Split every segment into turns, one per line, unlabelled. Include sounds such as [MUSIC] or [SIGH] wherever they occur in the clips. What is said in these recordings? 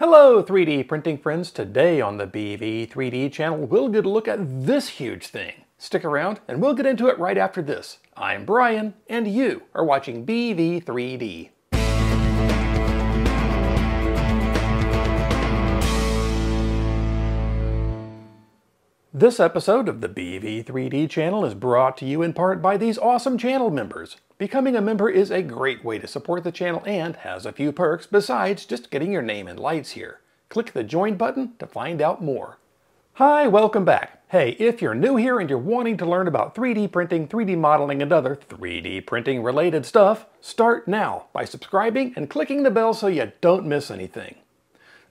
Hello 3D printing friends. Today on the BV 3D channel we'll get a look at this huge thing. Stick around and we'll get into it right after this. I'm Bryan and you are watching BV 3D. This episode of the BV3D channel is brought to you in part by these awesome channel members. Becoming a member is a great way to support the channel and has a few perks besides just getting your name in lights here. Click the join button to find out more. Hi, welcome back. Hey, if you're new here and you're wanting to learn about 3D printing, 3D modeling, and other 3D printing related stuff, start now by subscribing and clicking the bell so you don't miss anything.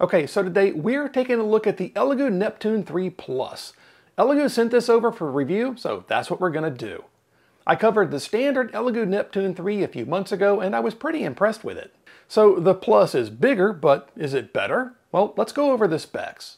Okay, so today we're taking a look at the Elegoo Neptune 3 Plus. Elegoo sent this over for review, so that's what we're going to do. I covered the standard Elegoo Neptune 3 a few months ago, and I was pretty impressed with it. So the Plus is bigger, but is it better? Well, let's go over the specs.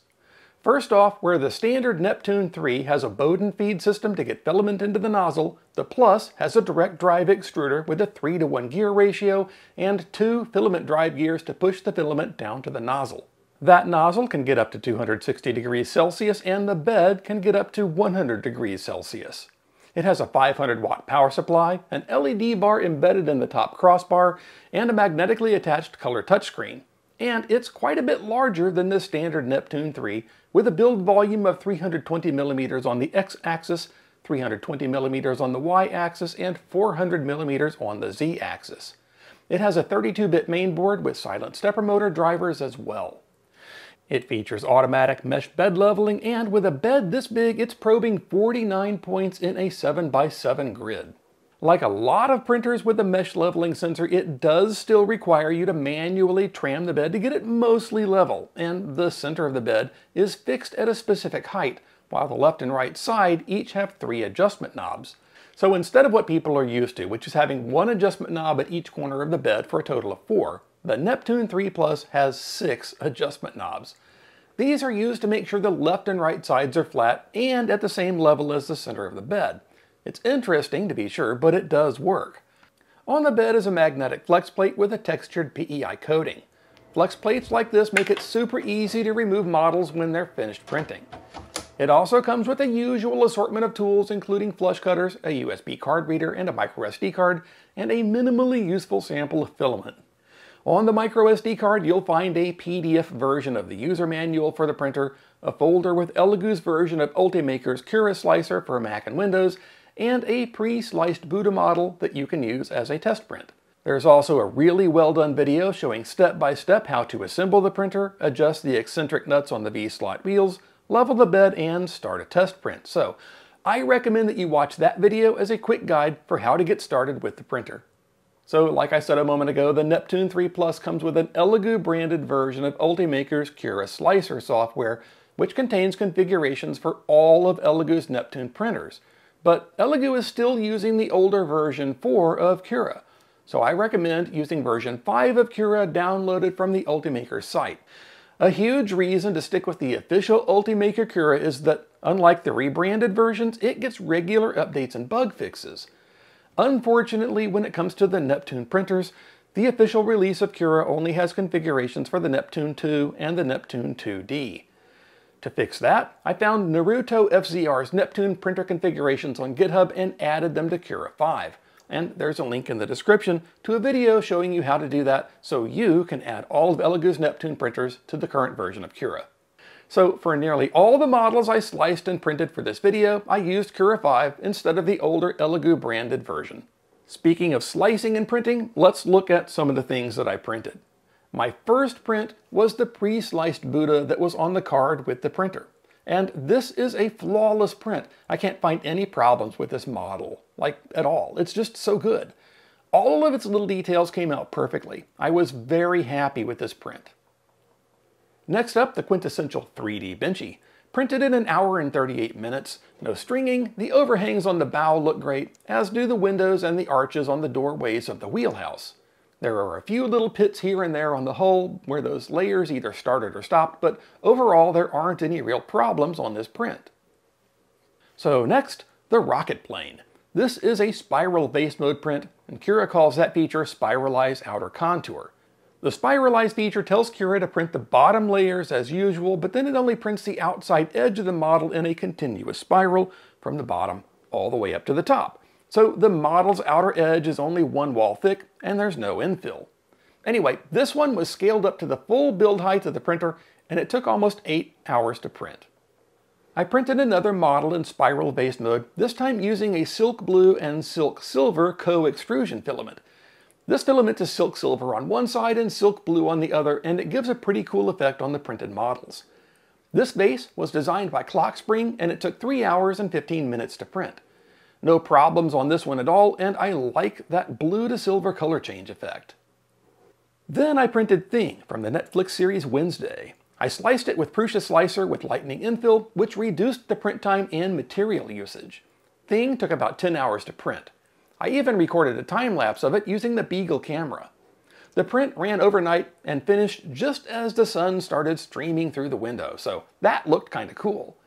First off, where the standard Neptune 3 has a Bowden feed system to get filament into the nozzle, the Plus has a direct drive extruder with a 3 to 1 gear ratio and two filament drive gears to push the filament down to the nozzle. That nozzle can get up to 260 degrees Celsius and the bed can get up to 100 degrees Celsius. It has a 500 watt power supply, an LED bar embedded in the top crossbar, and a magnetically attached color touchscreen. And it's quite a bit larger than the standard Neptune 3 with a build volume of 320 millimeters on the x-axis, 320 millimeters on the y-axis, and 400 millimeters on the z-axis. It has a 32-bit mainboard with silent stepper motor drivers as well. It features automatic mesh bed leveling, and with a bed this big, it's probing 49 points in a 7x7 grid. Like a lot of printers with a mesh leveling sensor, it does still require you to manually tram the bed to get it mostly level, and the center of the bed is fixed at a specific height, while the left and right side each have three adjustment knobs. So instead of what people are used to, which is having one adjustment knob at each corner of the bed for a total of four, the Neptune 3 Plus has six adjustment knobs. These are used to make sure the left and right sides are flat and at the same level as the center of the bed. It's interesting to be sure, but it does work. On the bed is a magnetic flex plate with a textured PEI coating. Flex plates like this make it super easy to remove models when they're finished printing. It also comes with a usual assortment of tools including flush cutters, a USB card reader and a microSD card, and a minimally useful sample of filament. On the microSD card, you'll find a PDF version of the user manual for the printer, a folder with Elegoo's version of Ultimaker's Cura Slicer for Mac and Windows, and a pre-sliced Buddha model that you can use as a test print. There's also a really well done video showing step-by-step -step how to assemble the printer, adjust the eccentric nuts on the V-slot wheels, level the bed, and start a test print. So I recommend that you watch that video as a quick guide for how to get started with the printer. So like I said a moment ago, the Neptune 3 Plus comes with an Elegoo branded version of Ultimaker's Cura Slicer software, which contains configurations for all of Elegoo's Neptune printers. But Elegoo is still using the older version 4 of Cura, so I recommend using version 5 of Cura downloaded from the Ultimaker site. A huge reason to stick with the official Ultimaker Cura is that, unlike the rebranded versions, it gets regular updates and bug fixes. Unfortunately, when it comes to the Neptune printers, the official release of Cura only has configurations for the Neptune 2 and the Neptune 2D. To fix that, I found Naruto FZR's Neptune printer configurations on GitHub and added them to Cura 5. And there's a link in the description to a video showing you how to do that so you can add all of Elegoo's Neptune printers to the current version of Cura. So for nearly all the models I sliced and printed for this video, I used Cura 5 instead of the older Elegoo branded version. Speaking of slicing and printing, let's look at some of the things that I printed. My first print was the pre-sliced Buddha that was on the card with the printer. And this is a flawless print. I can't find any problems with this model, like at all. It's just so good. All of its little details came out perfectly. I was very happy with this print. Next up, the quintessential 3D Benchy. Printed in an hour and 38 minutes, no stringing, the overhangs on the bow look great, as do the windows and the arches on the doorways of the wheelhouse. There are a few little pits here and there on the hull where those layers either started or stopped, but overall there aren't any real problems on this print. So next, the rocket plane. This is a spiral vase mode print, and Cura calls that feature Spiralize Outer Contour. The spiralize feature tells Cura to print the bottom layers as usual, but then it only prints the outside edge of the model in a continuous spiral from the bottom all the way up to the top. So the model's outer edge is only one wall thick and there's no infill. Anyway, this one was scaled up to the full build height of the printer and it took almost 8 hours to print. I printed another model in spiral vase mode, this time using a silk blue and silk silver co-extrusion filament. This filament is silk silver on one side and silk blue on the other, and it gives a pretty cool effect on the printed models. This vase was designed by Clockspring, and it took 3 hours and 15 minutes to print. No problems on this one at all, and I like that blue to silver color change effect. Then I printed Thing from the Netflix series Wednesday. I sliced it with Prusa Slicer with lightning infill, which reduced the print time and material usage. Thing took about 10 hours to print. I even recorded a time lapse of it using the Beagle camera. The print ran overnight and finished just as the sun started streaming through the window, so that looked kinda cool.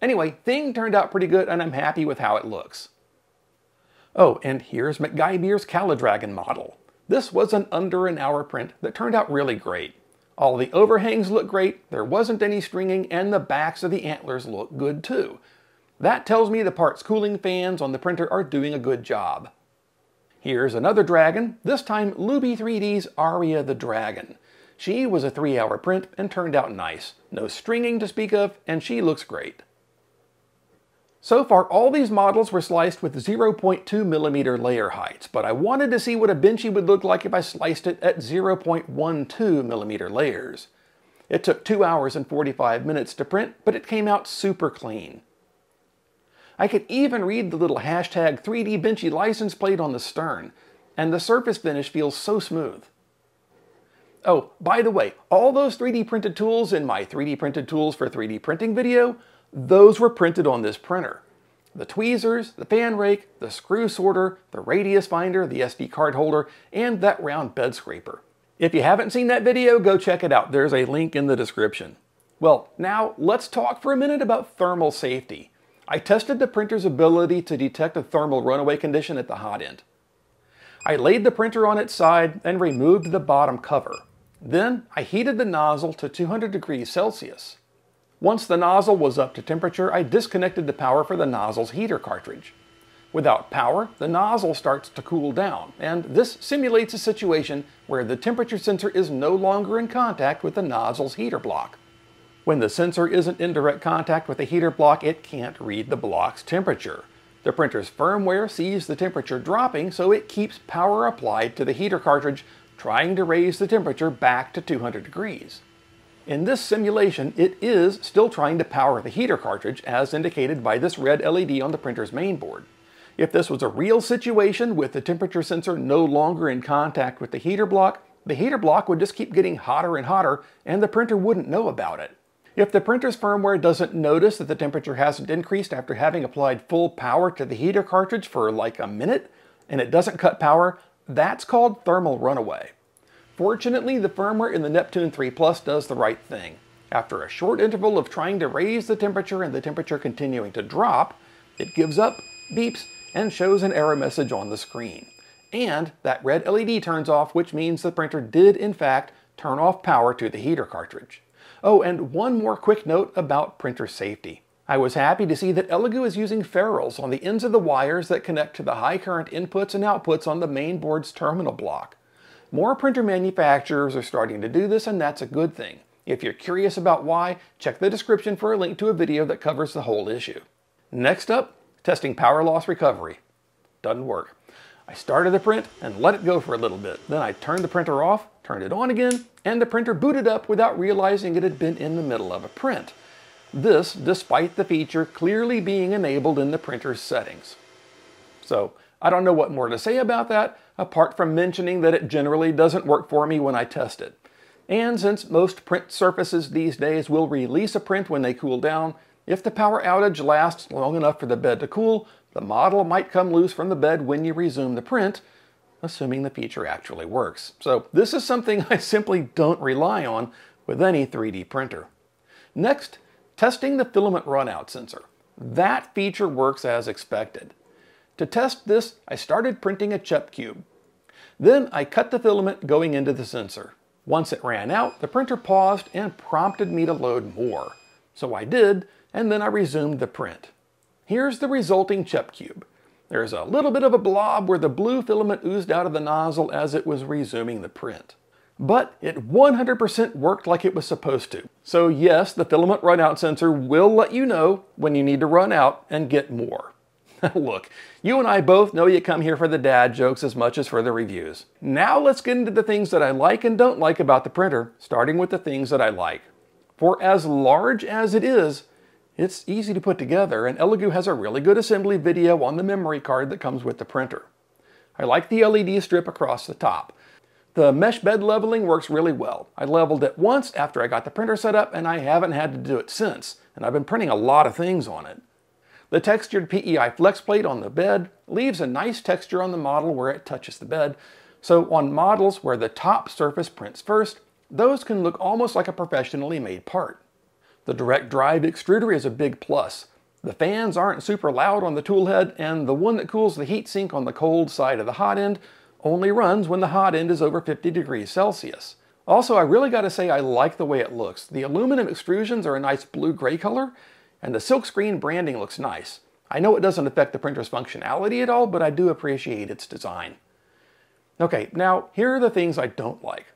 Anyway, Thing turned out pretty good and I'm happy with how it looks. Oh, and here's McGybeer's Caladragon model. This was an under an hour print that turned out really great. All the overhangs look great, there wasn't any stringing, and the backs of the antlers look good too. That tells me the parts cooling fans on the printer are doing a good job. Here's another dragon, this time Loubie3D's Aria the Dragon. She was a three hour print and turned out nice. No stringing to speak of, and she looks great. So far, all these models were sliced with 0.2 millimeter layer heights, but I wanted to see what a Benchy would look like if I sliced it at 0.12 millimeter layers. It took 2 hours and 45 minutes to print, but it came out super clean. I could even read the little hashtag 3D Benchy license plate on the stern, and the surface finish feels so smooth. Oh, by the way, all those 3D printed tools in my 3D printed tools for 3D printing video those were printed on this printer. The tweezers, the fan rake, the screw sorter, the radius finder, the SD card holder, and that round bed scraper. If you haven't seen that video, go check it out. There's a link in the description. Well, now let's talk for a minute about thermal safety. I tested the printer's ability to detect a thermal runaway condition at the hot end. I laid the printer on its side and removed the bottom cover. Then I heated the nozzle to 200 degrees Celsius. Once the nozzle was up to temperature, I disconnected the power for the nozzle's heater cartridge. Without power, the nozzle starts to cool down, and this simulates a situation where the temperature sensor is no longer in contact with the nozzle's heater block. When the sensor isn't in direct contact with the heater block, it can't read the block's temperature. The printer's firmware sees the temperature dropping, so it keeps power applied to the heater cartridge, trying to raise the temperature back to 200 degrees. In this simulation, it is still trying to power the heater cartridge as indicated by this red LED on the printer's mainboard. If this was a real situation with the temperature sensor no longer in contact with the heater block, the heater block would just keep getting hotter and hotter and the printer wouldn't know about it. If the printer's firmware doesn't notice that the temperature hasn't increased after having applied full power to the heater cartridge for like a minute, and it doesn't cut power, that's called thermal runaway. Fortunately, the firmware in the Neptune 3 Plus does the right thing. After a short interval of trying to raise the temperature and the temperature continuing to drop, it gives up, beeps, and shows an error message on the screen. And that red LED turns off, which means the printer did in fact turn off power to the heater cartridge. Oh, and one more quick note about printer safety. I was happy to see that Elegoo is using ferrules on the ends of the wires that connect to the high current inputs and outputs on the main board's terminal block. More printer manufacturers are starting to do this and that's a good thing. If you're curious about why, check the description for a link to a video that covers the whole issue. Next up, testing power loss recovery. Doesn't work. I started the print and let it go for a little bit. Then I turned the printer off, turned it on again, and the printer booted up without realizing it had been in the middle of a print. This despite the feature clearly being enabled in the printer's settings. So I don't know what more to say about that, apart from mentioning that it generally doesn't work for me when I test it. And since most print surfaces these days will release a print when they cool down, if the power outage lasts long enough for the bed to cool, the model might come loose from the bed when you resume the print, assuming the feature actually works. So this is something [LAUGHS] I simply don't rely on with any 3D printer. Next, testing the filament runout sensor. That feature works as expected. To test this, I started printing a CHEP cube. Then I cut the filament going into the sensor. Once it ran out, the printer paused and prompted me to load more. So I did, and then I resumed the print. Here's the resulting CHEP cube. There's a little bit of a blob where the blue filament oozed out of the nozzle as it was resuming the print. But it 100% worked like it was supposed to. So yes, the filament runout sensor will let you know when you need to run out and get more. [LAUGHS] Look, you and I both know you come here for the dad jokes as much as for the reviews. Now let's get into the things that I like and don't like about the printer, starting with the things that I like. For as large as it is, it's easy to put together, and Elegoo has a really good assembly video on the memory card that comes with the printer. I like the LED strip across the top. The mesh bed leveling works really well. I leveled it once after I got the printer set up, and I haven't had to do it since, and I've been printing a lot of things on it. The textured PEI flex plate on the bed leaves a nice texture on the model where it touches the bed, so on models where the top surface prints first, those can look almost like a professionally made part. The direct drive extruder is a big plus. The fans aren't super loud on the tool head, and the one that cools the heatsink on the cold side of the hot end only runs when the hot end is over 50 degrees Celsius. Also, I really gotta say I like the way it looks. The aluminum extrusions are a nice blue-gray color, and the silkscreen branding looks nice. I know it doesn't affect the printer's functionality at all, but I do appreciate its design. Okay, now here are the things I don't like.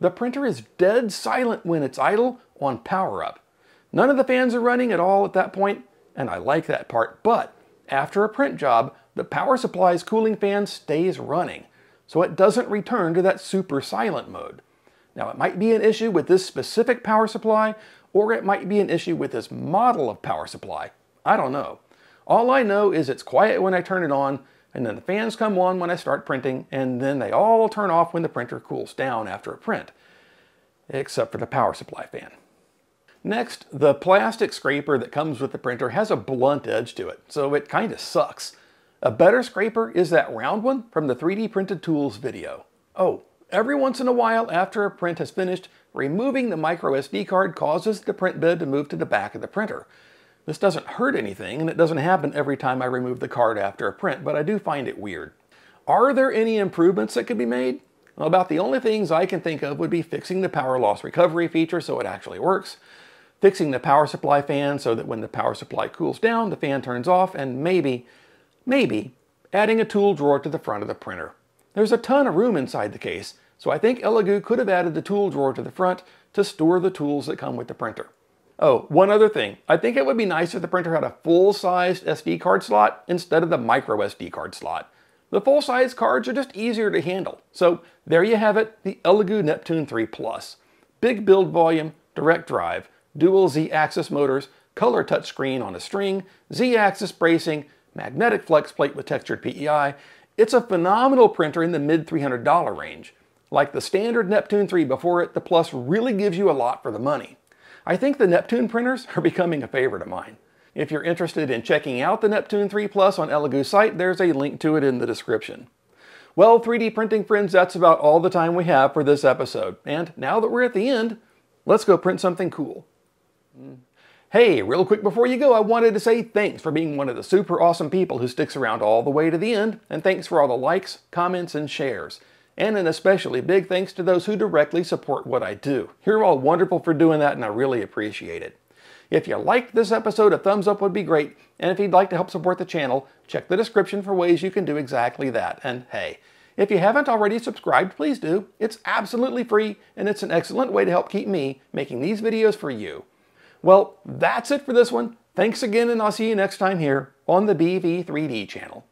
The printer is dead silent when it's idle on power up. None of the fans are running at all at that point, and I like that part, but after a print job, the power supply's cooling fan stays running, so it doesn't return to that super silent mode. Now it might be an issue with this specific power supply, or it might be an issue with this model of power supply. I don't know. All I know is it's quiet when I turn it on, and then the fans come on when I start printing, and then they all turn off when the printer cools down after a print, except for the power supply fan. Next, the plastic scraper that comes with the printer has a blunt edge to it, so it kind of sucks. A better scraper is that round one from the 3D Printed Tools video. Oh, every once in a while after a print has finished, Removing the micro SD card causes the print bed to move to the back of the printer. This doesn't hurt anything, and it doesn't happen every time I remove the card after a print, but I do find it weird. Are there any improvements that could be made? Well, about the only things I can think of would be fixing the power loss recovery feature so it actually works, fixing the power supply fan so that when the power supply cools down, the fan turns off, and maybe, maybe, adding a tool drawer to the front of the printer. There's a ton of room inside the case, so I think Elegoo could have added the tool drawer to the front to store the tools that come with the printer. Oh, one other thing. I think it would be nice if the printer had a full-sized SD card slot instead of the micro SD card slot. The full-size cards are just easier to handle. So there you have it, the Elegoo Neptune 3 Plus. Big build volume, direct drive, dual Z-axis motors, color touchscreen on a string, Z-axis bracing, magnetic flex plate with textured PEI. It's a phenomenal printer in the mid $300 range. Like the standard Neptune 3 before it, the Plus really gives you a lot for the money. I think the Neptune printers [LAUGHS] are becoming a favorite of mine. If you're interested in checking out the Neptune 3 Plus on Elegoo's site, there's a link to it in the description. Well, 3D printing friends, that's about all the time we have for this episode. And now that we're at the end, let's go print something cool. Hey, real quick before you go, I wanted to say thanks for being one of the super awesome people who sticks around all the way to the end, and thanks for all the likes, comments, and shares and an especially big thanks to those who directly support what I do. You're all wonderful for doing that and I really appreciate it. If you liked this episode, a thumbs up would be great, and if you'd like to help support the channel, check the description for ways you can do exactly that. And hey, if you haven't already subscribed, please do. It's absolutely free, and it's an excellent way to help keep me making these videos for you. Well, that's it for this one. Thanks again, and I'll see you next time here on the BV3D channel.